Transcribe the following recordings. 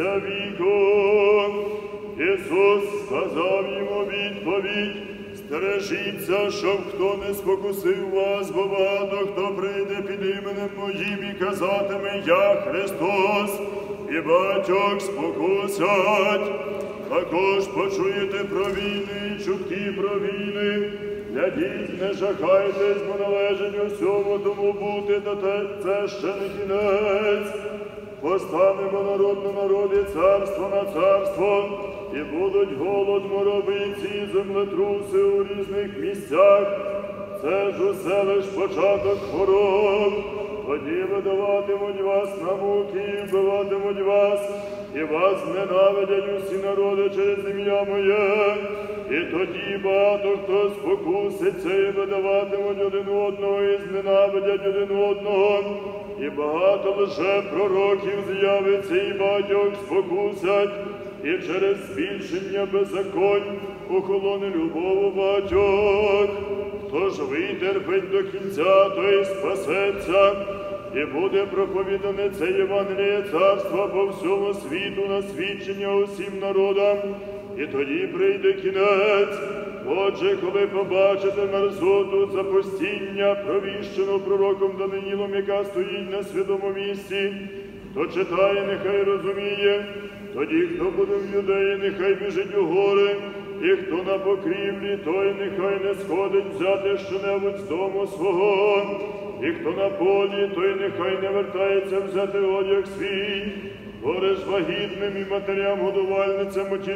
кінця. Ісус сказав йому відповідь, стережіться, щоб хто не спокусив вас, бо багато хто прийде під іменем моїм і казатиме Я Христос, і багатьох спокусять. Також почуєте про війни чутки про війни. Глядіть, не жахайтесь, бо належить усьому тому бути, та це ще не кінець. Постанемо народ на народ царство на царство, і будуть голод, моровиці, землетруси у різних місцях. Це ж усе лиш початок хвороб. Тоді видаватимуть вас на муки, вбиватимуть вас, і вас ненавидять усі народи через ім'я моє. І тоді багато хто спокуситься і видаватимуть один одного, і зненавидять один одного. І багато лише пророків з'явиться, і багатьох спокусять, і через збільшення беззаконь охолоне любов у багатьох. Хто ж витерпить до кінця, той спасеться, і буде проповідане це Євангеліє царства по всьому світу на свідчення усім народам, і тоді прийде кінець. Отже, коли побачите мерзоту запустіння, провіщену пророком Даниїлом, яка стоїть на святому місці, хто читає, нехай розуміє, тоді, хто буде в юдеї, нехай біжить у гори, і хто на покрівлі, той нехай не сходить взяти щонебудь з дому свого, і хто на полі, той нехай не вертається взяти одяг свій, горе ж вагітним і матерям годувальницям у ті.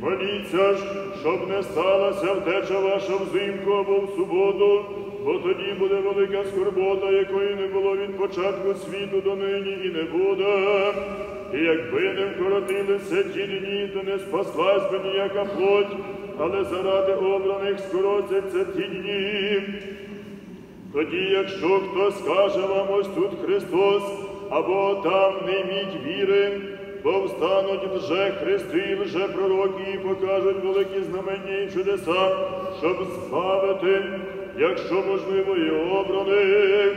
Моліться ж, щоб не сталася втеча ваша взимку або в суботу, бо тоді буде велика скорбота, якої не було від початку світу до нині і не буде. І якби не вкоротилися ті дні, то не спаслась би ніяка плоть, але заради обраних скоротяться ті дні. Тоді, якщо хто скаже вам ось тут Христос, або там не йміть віри, повстануть лже Христи, лже пророки і покажуть великі знамення і чудеса, щоб збавити, якщо можливо, і обраних.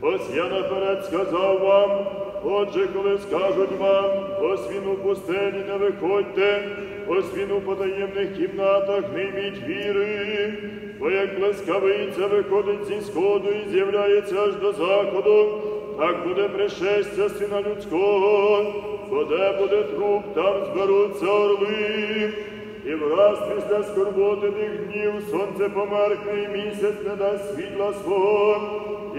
Ось я наперед сказав вам, отже, коли скажуть вам, ось він у пустелі не виходьте, ось він у потаємних кімнатах не йміть віри, бо як блискавиця виходить зі сходу і з'являється аж до заходу, так буде пришестя сина людського, бо де буде труп, там зберуться орли. І враз після скорботи тих днів сонце померкне, і місяць не дасть світла свого,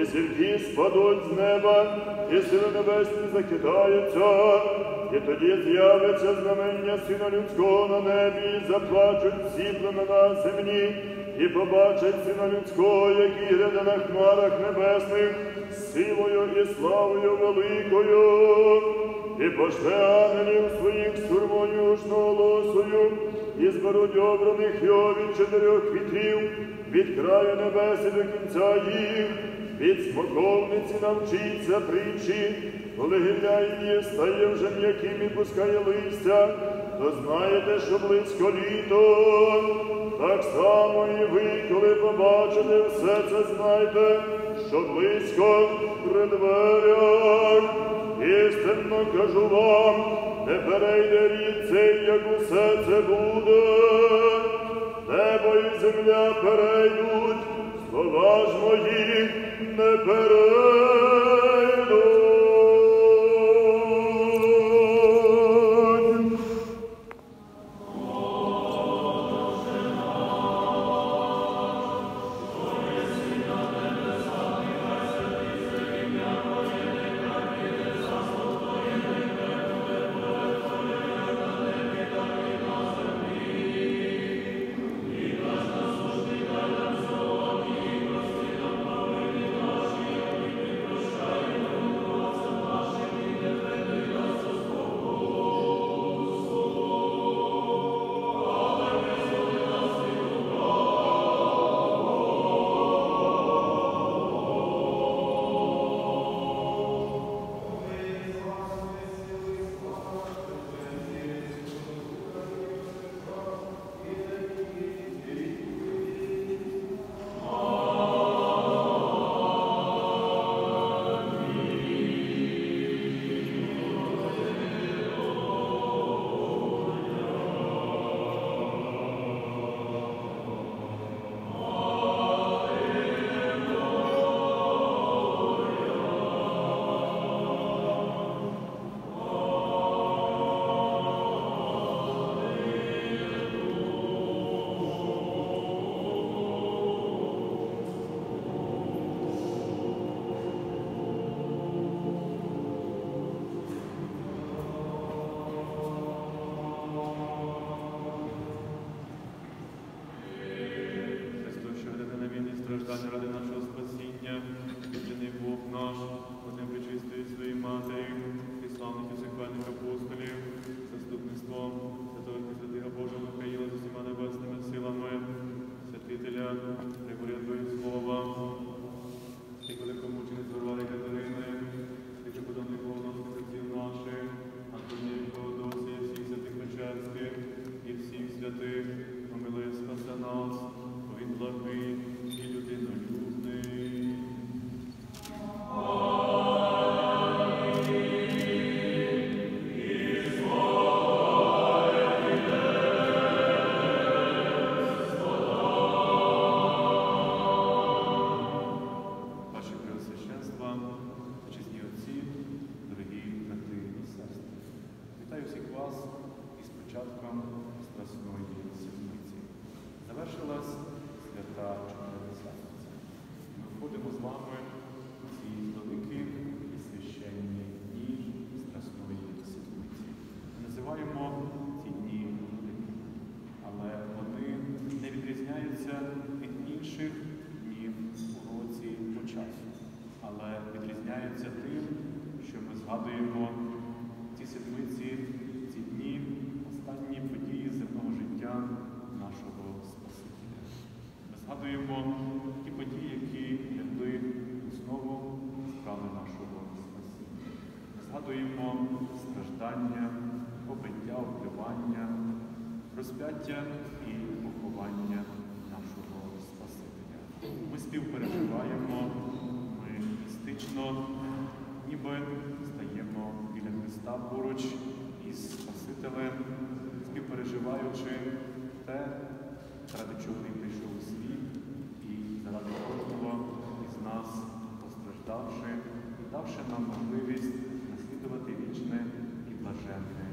і зірки спадуть з неба, і сили небесні захитаються, і тоді з'явиться знамення сина людського на небі, і заплачуть всі племена землі, і побачать сина людського, який гряде на хмарах небесних, силою і славою великою, і пошле ангелів своїх з турмою гучноголосою, і зберуть обраних його від чотирьох вітрів, від краю небес і до кінця їх, від смоковниці навчиться притчі, коли гілля стає вже м'яким і пускає листя, то знаєте, що близько літо. Так само і ви, коли побачите все це, знайте, що близько при дверях. Істинно кажу вам, не перейде рід цей, як усе це буде. Небо і земля перейдуть, слова ж мої не перейдуть. розп'яття і поховання нашого Спасителя. Ми співпереживаємо, ми містично, ніби стаємо біля Христа поруч із Спасителем, співпереживаючи те, ради чого він прийшов у світ і заради кожного із нас, постраждавши і давши нам можливість наслідувати вічне і блаженне.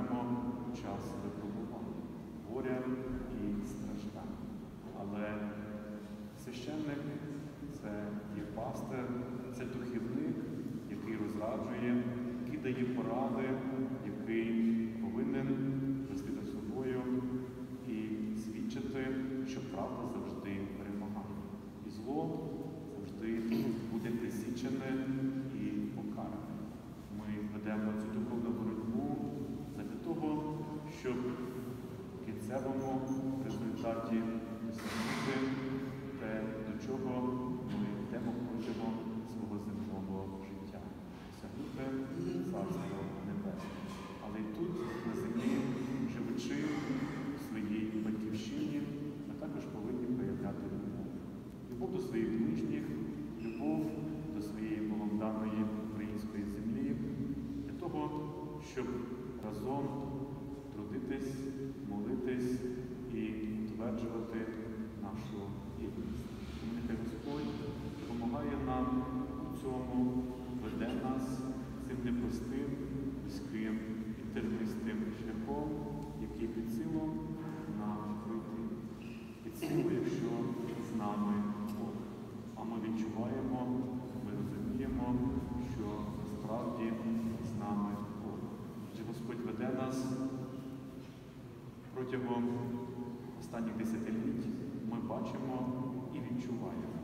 Маємо час випробувань, горя і страждань. Але священник це є пастир, це духівник, який розраджує, який дає поради, протягом останніх десятиліть, ми бачимо і відчуваємо